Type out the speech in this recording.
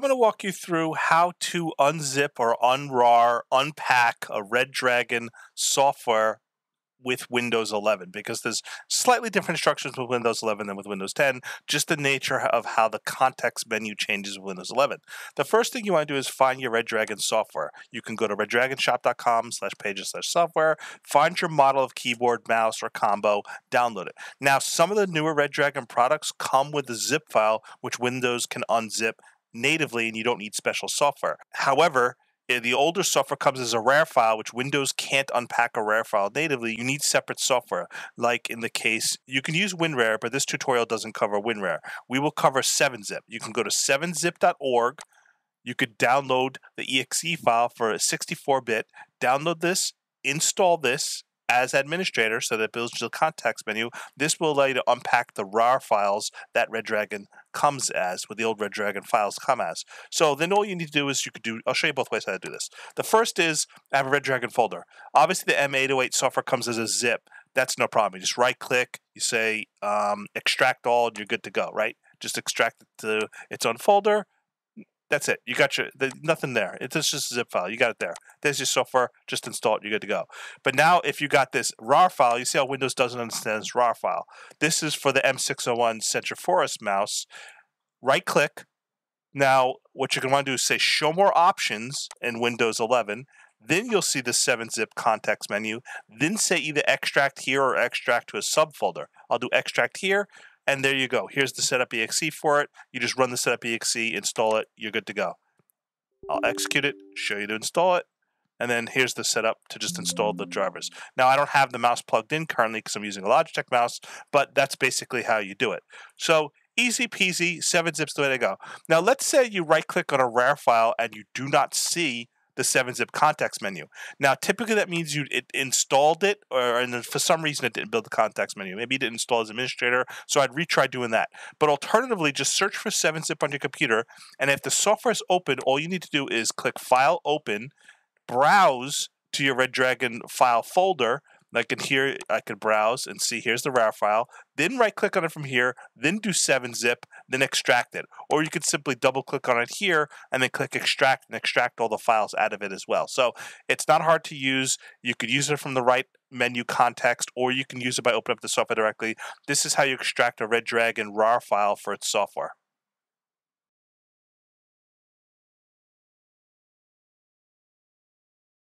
I'm going to walk you through how to unzip or unrar, unpack a Redragon software with Windows 11 because there's slightly different instructions with Windows 11 than with Windows 10, just the nature of how the context menu changes with Windows 11. The first thing you want to do is find your Redragon software. You can go to redragonshop.com slash pages slash software, find your model of keyboard, mouse, or combo, download it. Now, some of the newer Redragon products come with a zip file which Windows can unzip natively and you don't need special software. However, the older software comes as a RAR file, which Windows can't unpack a RAR file natively. You need separate software. Like in the case, you can use WinRAR, but this tutorial doesn't cover WinRAR. We will cover 7-zip. You can go to 7zip.org. You could download the exe file for a 64-bit. Download this, install this, as administrator so that it builds the context menu. This will allow you to unpack the RAR files that Redragon comes as, what the old Redragon files come as. So then all you need to do is you could do, I'll show you both ways how to do this. The first is I have a Redragon folder. Obviously the M808 software comes as a zip. That's no problem. You just right click, you say um, extract all, and you're good to go, right? Just extract it to its own folder, that's it. You got your the, nothing there. It's just a zip file. You got it there. There's your software. Just install it. You're good to go. But now, if you got this RAR file, you see how Windows doesn't understand this RAR file. This is for the M601 Centrophorus mouse. Right click. Now, what you're going to want to do is say Show More Options in Windows 11. Then you'll see the 7-zip context menu. Then say either extract here or extract to a subfolder. I'll do extract here and there you go. Here's the setup exe for it. You just run the setup exe, install it, you're good to go. I'll execute it, show you to install it, and then here's the setup to just install the drivers. Now I don't have the mouse plugged in currently because I'm using a Logitech mouse, but that's basically how you do it. So easy peasy, 7-zip's the way to go. Now let's say you right click on a RAR file and you do not see the 7-zip context menu. Now, typically that means you it installed it, or and for some reason it didn't build the context menu. Maybe you didn't install as administrator, so I'd retry doing that. But alternatively, just search for 7-zip on your computer, and if the software is open, all you need to do is click File, Open, browse to your Redragon file folder, like can here, I could browse and see here's the RAR file, then right click on it from here, then do 7-zip, then extract it. Or you could simply double click on it here and then click extract and extract all the files out of it as well. So it's not hard to use. You could use it from the right menu context or you can use it by opening up the software directly. This is how you extract a Redragon RAR file for its software.